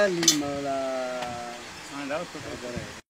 खाली